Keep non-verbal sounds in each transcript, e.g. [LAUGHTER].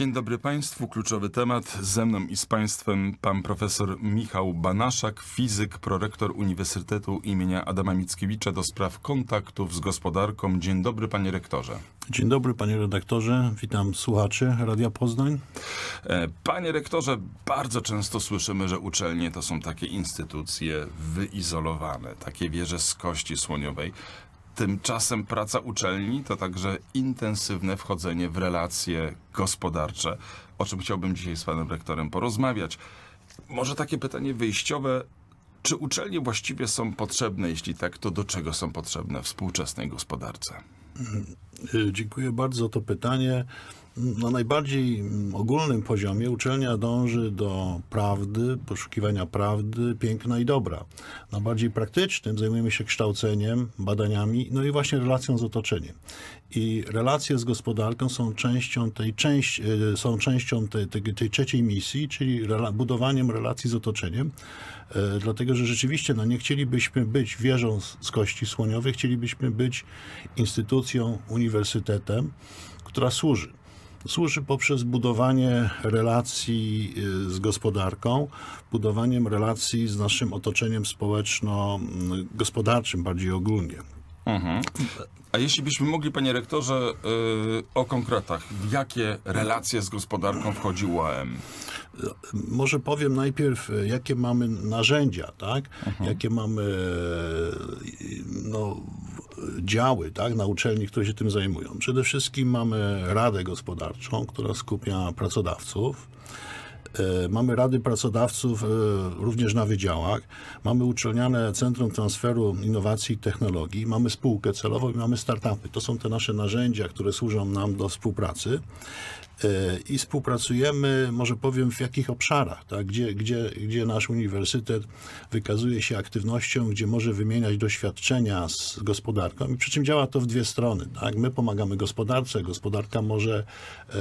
Dzień dobry Państwu. Kluczowy temat. Ze mną i z Państwem pan profesor Michał Banaszak, fizyk, prorektor Uniwersytetu imienia Adama Mickiewicza do spraw kontaktów z gospodarką. Dzień dobry panie rektorze. Dzień dobry panie redaktorze, witam słuchaczy Radia Poznań. E, Panie rektorze, bardzo często słyszymy, że uczelnie to są takie instytucje wyizolowane, takie wieże z kości słoniowej. Tymczasem praca uczelni to także intensywne wchodzenie w relacje gospodarcze, o czym chciałbym dzisiaj z panem rektorem porozmawiać. Może takie pytanie wyjściowe. Czy uczelnie właściwie są potrzebne? Jeśli tak, to do czego są potrzebne współczesnej gospodarce? Dziękuję bardzo za to pytanie. Na najbardziej mm, ogólnym poziomie uczelnia dąży do prawdy, poszukiwania prawdy, piękna i dobra. Na bardziej praktycznym zajmujemy się kształceniem, badaniami, no i właśnie relacją z otoczeniem. I relacje z gospodarką są częścią tej, część, y, są częścią tej, tej, tej trzeciej misji, czyli rela, budowaniem relacji z otoczeniem. E, Dlatego, że rzeczywiście no, nie chcielibyśmy być wieżą z, z kości słoniowej, chcielibyśmy być instytucją, uniwersytetem, która służy. Służy poprzez budowanie relacji y, z gospodarką, budowaniem relacji z naszym otoczeniem społeczno-gospodarczym bardziej ogólnie. A jeśli byśmy mogli, panie rektorze, yy, o konkretach, w jakie relacje z gospodarką wchodzi UAM? Może powiem najpierw, e, jakie mamy narzędzia, tak? Jakie mamy e, no, działy tak? na uczelni, które się tym zajmują. Przede wszystkim mamy Radę Gospodarczą, która skupia pracodawców. E, Mamy rady pracodawców również na wydziałach. Mamy uczelniane Centrum Transferu Innowacji i Technologii. Mamy spółkę celową i mamy startupy. To są te nasze narzędzia, które służą nam do współpracy. I współpracujemy, może powiem, w jakich obszarach, tak? gdzie, gdzie, gdzie nasz uniwersytet wykazuje się aktywnością, gdzie może wymieniać doświadczenia z gospodarką. I przy czym działa to w dwie strony. Tak? My pomagamy gospodarce, gospodarka może e,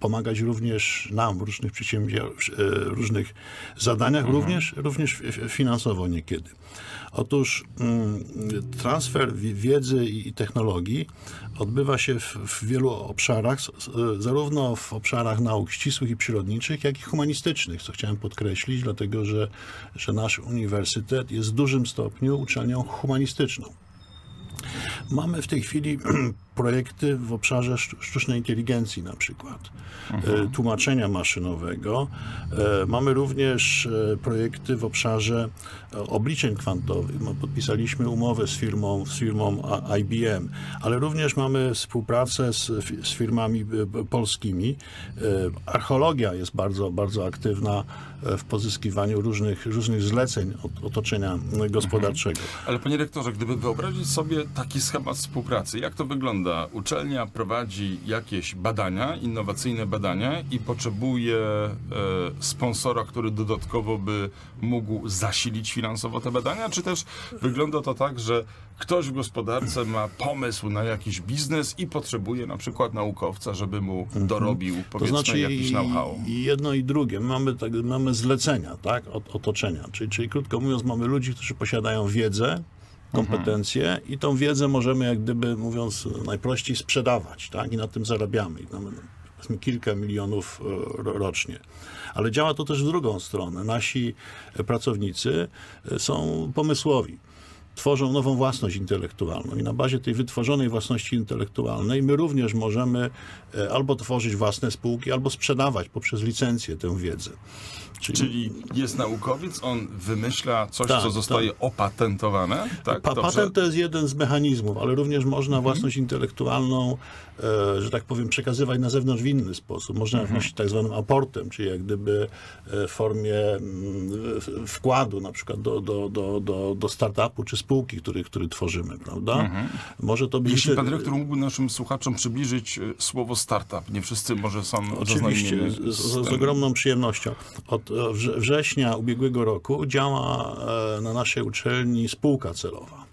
pomagać również nam w różnych przedsięwziął- e, różnych zadaniach, również, również f- finansowo niekiedy. Otóż mm, transfer wi- wiedzy i technologii odbywa się w, w wielu obszarach, zarówno w obszarach nauk ścisłych i przyrodniczych, jak i humanistycznych, co chciałem podkreślić, dlatego że, że nasz uniwersytet jest w dużym stopniu uczelnią humanistyczną. Mamy w tej chwili [CLEARS THROAT] projekty w obszarze sztu- sztucznej inteligencji na przykład, e, tłumaczenia maszynowego. E, Mamy również e, projekty w obszarze obliczeń kwantowych. No, Podpisaliśmy umowę z firmą, z firmą IBM, ale również mamy współpracę z, z firmami polskimi. Archeologia jest bardzo, bardzo aktywna w pozyskiwaniu różnych, różnych zleceń od otoczenia gospodarczego. Ale panie rektorze, gdyby wyobrazić sobie taki schemat współpracy, jak to wygląda? Uczelnia prowadzi jakieś badania, innowacyjne badania i potrzebuje e, sponsora, który dodatkowo by mógł zasilić finansowo te badania, czy też wygląda to tak, że ktoś w gospodarce ma pomysł na jakiś biznes i potrzebuje na przykład naukowca, żeby mu dorobił powiedzmy jakiś i- know-how? I jedno i drugie. Mamy, tak, mamy zlecenia tak, od otoczenia. Czyli, czyli krótko mówiąc, mamy ludzi, którzy posiadają wiedzę, kompetencje i tą wiedzę możemy, jak gdyby mówiąc najprościej, sprzedawać. Tak? I na tym zarabiamy. Mamy kilka milionów e, ro- rocznie. Ale działa to też w drugą stronę. Nasi e, pracownicy e, są pomysłowi tworzą nową własność intelektualną i na bazie tej wytworzonej własności intelektualnej my również możemy e, albo tworzyć własne spółki, albo sprzedawać poprzez licencję tę wiedzę. Czyli, Czyli jest naukowiec, on wymyśla coś, Tak, co zostaje opatentowane, tak? pa, Dobrze? patent to jest jeden z mechanizmów, ale również można własność intelektualną, że tak powiem, przekazywać na zewnątrz w inny sposób. Można wnosić tak zwanym aportem, czyli jak gdyby e, w formie mm, wkładu na przykład do, do, do, do, do startupu czy spółki, który, który tworzymy, prawda? Może to być... Jeśli pan dyrektor mógłby naszym słuchaczom przybliżyć y, słowo startup, nie wszyscy może są Oczywiście, z, z, z ogromną przyjemnością. Od e, wrze- września ubiegłego roku działa e, na naszej uczelni spółka celowa.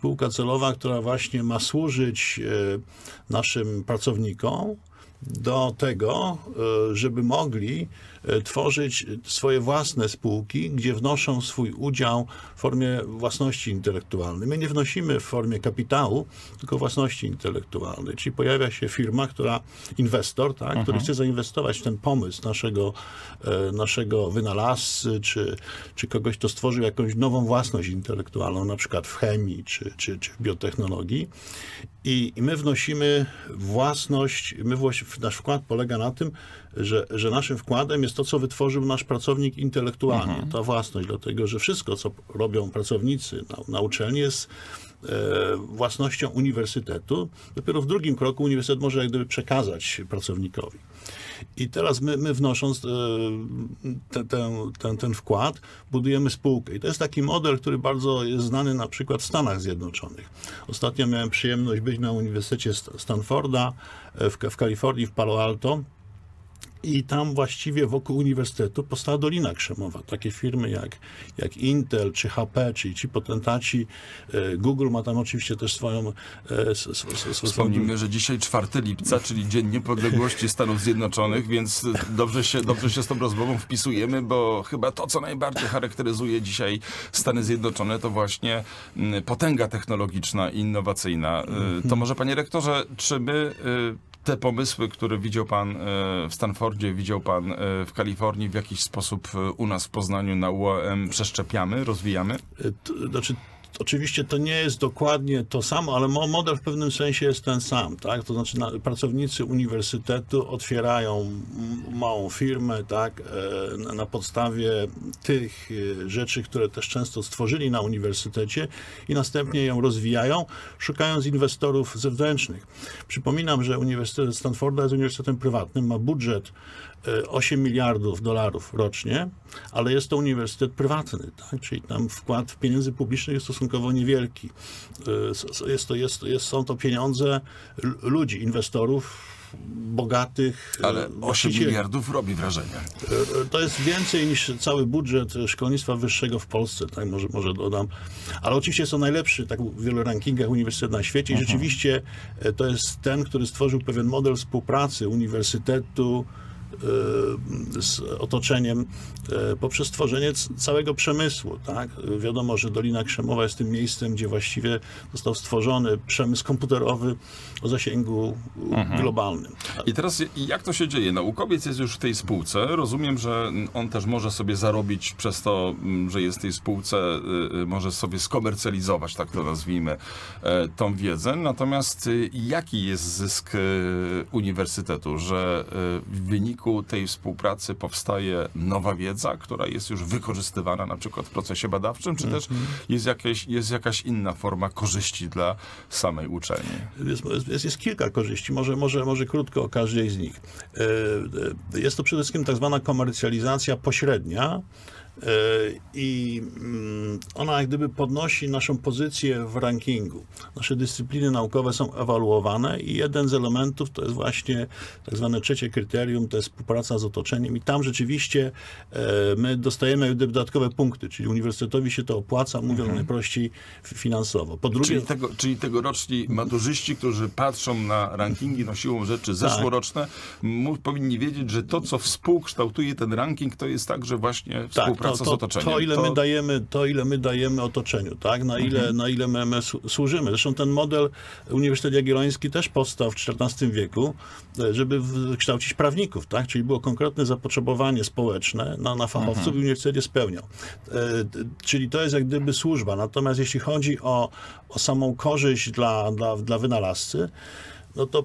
Spółka celowa, która właśnie ma służyć e, naszym pracownikom do tego, e, żeby mogli e, tworzyć swoje własne spółki, gdzie wnoszą swój udział w formie własności intelektualnej. My nie wnosimy w formie kapitału, tylko własności intelektualnej. Czyli pojawia się firma, która, inwestor, tak, który chce zainwestować w ten pomysł naszego, e, naszego wynalazcy, czy, czy kogoś, kto stworzył jakąś nową własność intelektualną, na przykład w chemii, czy, czy, czy w biotechnologii. I, I my wnosimy własność, my właś- nasz wkład polega na tym, że, że naszym wkładem jest to, co wytworzył nasz pracownik intelektualnie, ta własność, dlatego że wszystko, co robią pracownicy na, na uczelni jest własnością uniwersytetu. Dopiero w drugim kroku uniwersytet może jak gdyby przekazać pracownikowi. I teraz my, my wnosząc e, te, ten, ten, ten wkład, budujemy spółkę. I to jest taki model, który bardzo jest znany na przykład w Stanach Zjednoczonych. Ostatnio miałem przyjemność być na Uniwersytecie St- Stanforda e, w, w Kalifornii, w Palo Alto. I tam właściwie wokół uniwersytetu powstała Dolina Krzemowa. Takie firmy jak, jak Intel czy HP, czyli ci potentaci. e, Google ma tam oczywiście też swoją... e, Wspomnijmy, że dzisiaj 4 lipca, czyli Dzień Niepodległości Stanów Zjednoczonych, więc dobrze się, dobrze się z tą rozmową wpisujemy, bo chyba to, co najbardziej charakteryzuje dzisiaj Stany Zjednoczone, to właśnie mm, potęga technologiczna i innowacyjna. Y, To może, panie rektorze, czy my te pomysły, które widział pan y, w Stanfordzie, widział pan y, w Kalifornii, w jakiś sposób y, u nas w Poznaniu na UAM przeszczepiamy, rozwijamy? To, znaczy, oczywiście to nie jest dokładnie to samo, ale mo- model w pewnym sensie jest ten sam, tak? To znaczy na, pracownicy uniwersytetu otwierają małą firmę, tak? E, na, podstawie tych e, rzeczy, które też często stworzyli na uniwersytecie i następnie ją rozwijają, szukając inwestorów zewnętrznych. Przypominam, że Uniwersytet Stanforda jest uniwersytetem prywatnym, ma budżet 8 miliardów dolarów rocznie, ale jest to uniwersytet prywatny, tak? czyli tam wkład pieniędzy publicznych jest stosunkowo niewielki. E, Jest to, jest, jest, są to pieniądze ludzi, inwestorów, bogatych. e, Ale 8 właścicieli. miliardów robi wrażenie. E, To jest więcej niż cały budżet szkolnictwa wyższego w Polsce, tak może, może dodam. Ale oczywiście jest to najlepszy tak w wielu rankingach uniwersytet na świecie i rzeczywiście e, to jest ten, który stworzył pewien model współpracy uniwersytetu e, z otoczeniem e, poprzez stworzenie c- całego przemysłu. Tak? Wiadomo, że Dolina Krzemowa jest tym miejscem, gdzie właściwie został stworzony przemysł komputerowy o zasięgu globalnym. I teraz jak to się dzieje? Naukowiec jest już w tej spółce. Rozumiem, że on też może sobie zarobić przez to, mm, że jest w tej spółce, y, y, może sobie skomercjalizować, tak to nazwijmy, e, tą wiedzę. Natomiast y, jaki jest zysk uniwersytetu, że w wyniku tej współpracy powstaje nowa wiedza, która jest już wykorzystywana na przykład w procesie badawczym, czy też jest, jakieś, jest jakaś inna forma korzyści dla samej uczelni? Jest, jest, jest kilka korzyści, może, może, może krótko o każdej z nich. E, e, Jest to przede wszystkim tak zwana komercjalizacja pośrednia i mm, ona jak gdyby podnosi naszą pozycję w rankingu. Nasze dyscypliny naukowe są ewaluowane i jeden z elementów to jest właśnie tak zwane trzecie kryterium, to jest współpraca z otoczeniem i tam rzeczywiście e, my dostajemy dodatkowe punkty, czyli uniwersytetowi się to opłaca, mówiąc najprościej f- finansowo. Po drugie, Czyli, tego, czyli tegoroczni maturzyści, którzy patrzą na rankingi, no siłą rzeczy zeszłoroczne, mu, powinni wiedzieć, że to, co współkształtuje ten ranking, to jest także właśnie współpraca to, z otoczeniem. To, ile my dajemy, to, ile my dajemy otoczeniu, tak? Na ile, Mhm. na ile my, my służymy. Zresztą ten model Uniwersytet Jagielloński też powstał w XIV wieku, e, żeby kształcić prawników, tak? Czyli było konkretne zapotrzebowanie społeczne na, na fachowców Mhm. i uniwersytet je spełniał. E, Czyli to jest jak gdyby służba. Natomiast jeśli chodzi o, o samą korzyść dla, dla, dla wynalazcy, no to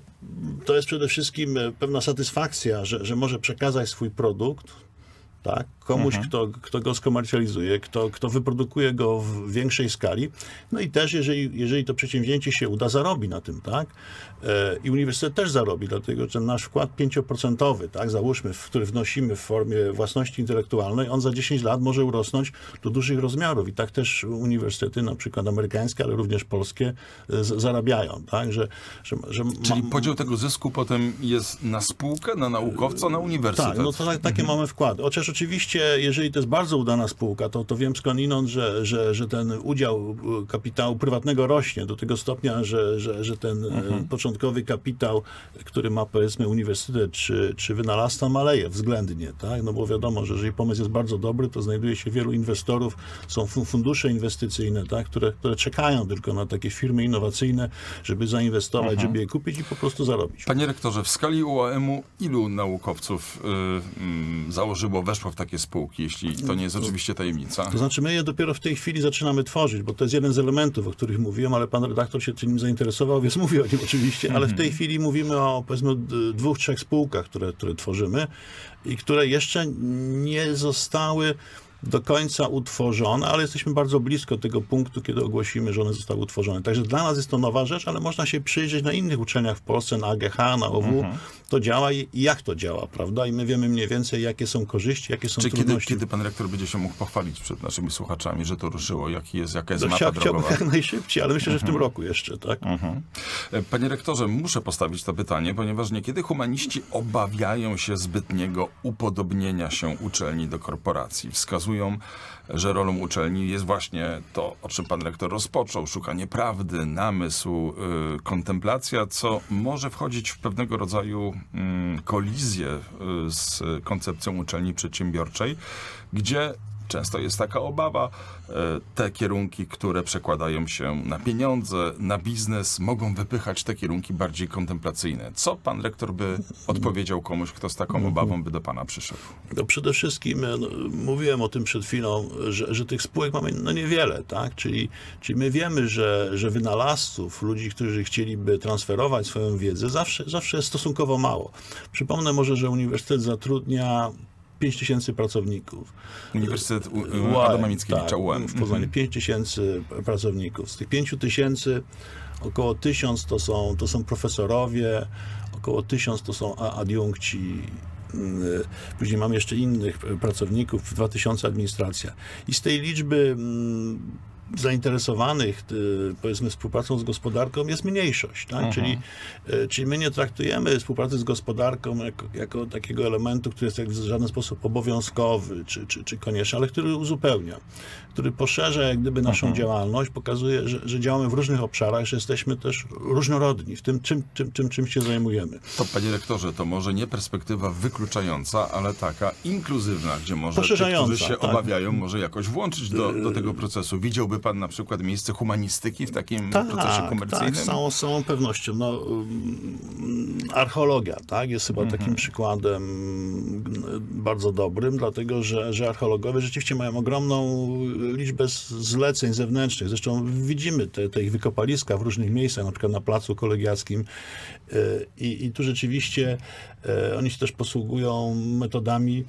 to jest przede wszystkim e, pewna satysfakcja, że, że może przekazać swój produkt, tak? Komuś, kto, kto go skomercjalizuje, kto, kto wyprodukuje go w większej skali. No i też, jeżeli, jeżeli to przedsięwzięcie się uda, zarobi na tym, tak? E, I uniwersytet też zarobi, dlatego że nasz wkład 5%, tak? Załóżmy, który wnosimy w formie własności intelektualnej, on za 10 lat może urosnąć do dużych rozmiarów. I tak też uniwersytety, na przykład amerykańskie, ale również polskie, e, z, zarabiają, tak? Że, że, że Czyli ma- podział tego zysku potem jest na spółkę, na naukowca, na uniwersytet. tak, no to tak, takie mamy wkłady. Chociaż oczywiście oczywiście, jeżeli to jest bardzo udana spółka, to, to wiem skądinąd, że, że, że ten udział e, kapitału prywatnego rośnie do tego stopnia, że, że, że ten e, początkowy kapitał, który ma powiedzmy uniwersytet czy, czy wynalazca maleje względnie, tak? No bo wiadomo, że jeżeli pomysł jest bardzo dobry, to znajduje się wielu inwestorów, są fu- fundusze inwestycyjne, tak? które, które czekają tylko na takie firmy innowacyjne, żeby zainwestować, żeby je kupić i po prostu zarobić. Panie rektorze, w skali UAM-u ilu naukowców y, mm, założyło, weszło w takie spółki, jeśli to nie jest oczywiście tajemnica? To znaczy, my je dopiero w tej chwili zaczynamy tworzyć, bo to jest jeden z elementów, o których mówiłem, ale pan redaktor się tym zainteresował, więc [LAUGHS] mówię o nim oczywiście, ale w tej chwili mówimy o powiedzmy dwóch, trzech spółkach, które, które tworzymy i które jeszcze nie zostały do końca utworzone, ale jesteśmy bardzo blisko tego punktu, kiedy ogłosimy, że one zostały utworzone. Także dla nas jest to nowa rzecz, ale można się przyjrzeć na innych uczelniach w Polsce, na AGH, na OW. To działa i jak to działa, prawda? I my wiemy mniej więcej, jakie są korzyści, jakie są Czy kiedy, trudności. kiedy pan rektor będzie się mógł pochwalić przed naszymi słuchaczami, że to ruszyło? Jaki jest, jaka jest No, mapa drogowa? jak najszybciej, ale myślę, że w tym roku jeszcze, tak? E, Panie rektorze, muszę postawić to pytanie, ponieważ niekiedy humaniści obawiają się zbytniego upodobnienia się uczelni do korporacji. Wskazują, że rolą uczelni jest właśnie to, o czym pan rektor rozpoczął, szukanie prawdy, namysł, y, kontemplacja, co może wchodzić w pewnego rodzaju mm, kolizję y, z koncepcją uczelni przedsiębiorczej, gdzie Często jest taka obawa, e, te kierunki, które przekładają się na pieniądze, na biznes, mogą wypychać te kierunki bardziej kontemplacyjne. Co pan rektor by odpowiedział komuś, kto z taką obawą by do pana przyszedł? No przede wszystkim e, no, mówiłem o tym przed chwilą, że, że tych spółek mamy no niewiele, tak? Czyli, czyli my wiemy, że, że wynalazców, ludzi, którzy chcieliby transferować swoją wiedzę, zawsze, zawsze jest stosunkowo mało. Przypomnę może, że uniwersytet zatrudnia 5 tysięcy pracowników. Uniwersytet U- UAM, Adama Mickiewicza, tak, UM. w Poznaniu 5 tysięcy pracowników. Z tych 5 tysięcy około 1000 to są, to są profesorowie, około 1000 to są adiunkci. mm, Później mamy jeszcze innych pracowników, 2000 administracja. I z tej liczby mm, zainteresowanych, y, powiedzmy, współpracą z gospodarką jest mniejszość. Tak? Czyli, y, czyli my nie traktujemy współpracy z gospodarką jako, jako takiego elementu, który jest w żaden sposób obowiązkowy czy, czy, czy konieczny, ale który uzupełnia, który poszerza jak gdyby naszą działalność, pokazuje, że, że działamy w różnych obszarach, że jesteśmy też różnorodni w tym, czym, czym, czym, czym się zajmujemy. To, panie rektorze, to może nie perspektywa wykluczająca, ale taka inkluzywna, gdzie może ci, którzy się tak. obawiają, może jakoś włączyć do, do tego procesu. Widziałby pan na przykład miejsce humanistyki w takim procesie komercyjnym? Tak, z całą, z całą pewnością. No, um, archeologia tak, jest chyba Mhm. takim przykładem mm, bardzo dobrym, dlatego że, że archeologowie rzeczywiście mają ogromną liczbę zleceń zewnętrznych. Zresztą widzimy te, te ich wykopaliska w różnych miejscach, na przykład na Placu Kolegiackim. E, I, i tu rzeczywiście e, oni się też posługują metodami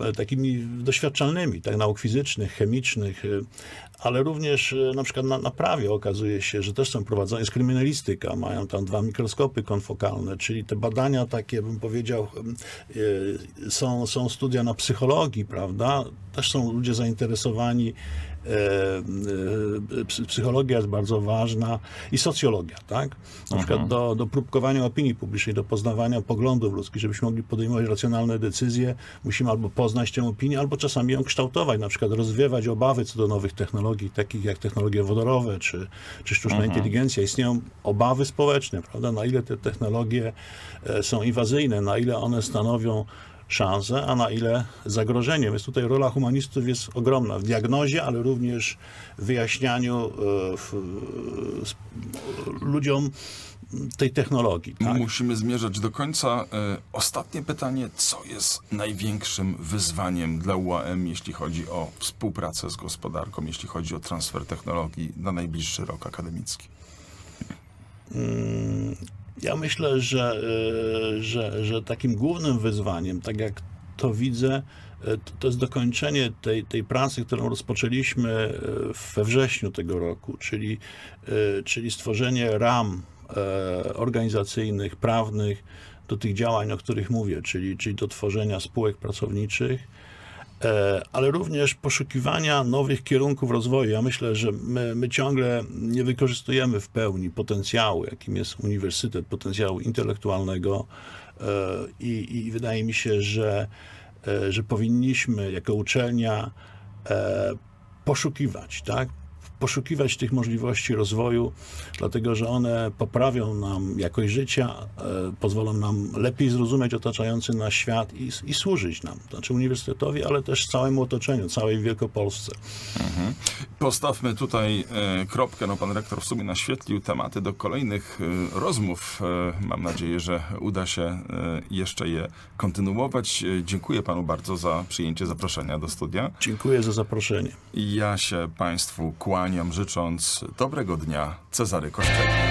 e, takimi doświadczalnymi, tak, nauk fizycznych, chemicznych, ale również na przykład na, na prawie okazuje się, że też są prowadzone, jest kryminalistyka, mają tam dwa mikroskopy konfokalne, czyli te badania takie, bym powiedział, są, są studia na psychologii, prawda? Też są ludzie zainteresowani psychologia jest bardzo ważna i socjologia, tak? Na przykład do, do próbkowania opinii publicznej, do poznawania poglądów ludzkich, żebyśmy mogli podejmować racjonalne decyzje, musimy albo poznać tę opinię, albo czasami ją kształtować, na przykład rozwiewać obawy co do nowych technologii, takich jak technologie wodorowe czy, czy sztuczna inteligencja. Istnieją obawy społeczne, prawda? Na ile te technologie e, są inwazyjne, na ile one stanowią szansę, a na ile zagrożeniem. Więc tutaj rola humanistów jest ogromna w diagnozie, ale również w wyjaśnianiu e, w, s- ludziom tej technologii. Tak? Musimy zmierzać do końca. E, Ostatnie pytanie. Co jest największym wyzwaniem dla UAM, jeśli chodzi o współpracę z gospodarką, jeśli chodzi o transfer technologii na najbliższy rok akademicki? Ja myślę, że, e, że, że takim głównym wyzwaniem, tak jak to widzę, e, to, jest dokończenie tej, tej pracy, którą rozpoczęliśmy e, we wrześniu tego roku, czyli, czyli stworzenie ram organizacyjnych, prawnych do tych działań, o których mówię, czyli, czyli do tworzenia spółek pracowniczych, ale również poszukiwania nowych kierunków rozwoju. Ja myślę, że my, my ciągle nie wykorzystujemy w pełni potencjału, jakim jest uniwersytet, potencjału intelektualnego e, i, i wydaje mi się, że e, że powinniśmy jako uczelnia e, poszukiwać, tak? Poszukiwać tych możliwości rozwoju, dlatego że one poprawią nam jakość życia, e, pozwolą nam lepiej zrozumieć otaczający nas świat i, i służyć nam, znaczy uniwersytetowi, ale też całemu otoczeniu, całej Wielkopolsce. Postawmy tutaj e, kropkę. No, pan rektor w sumie naświetlił tematy do kolejnych e, rozmów. Mam nadzieję, że uda się jeszcze je kontynuować. Dziękuję panu bardzo za przyjęcie zaproszenia do studia. Dziękuję za zaproszenie. Ja się państwu kłaniam, życząc dobrego dnia. Cezary Koszczek.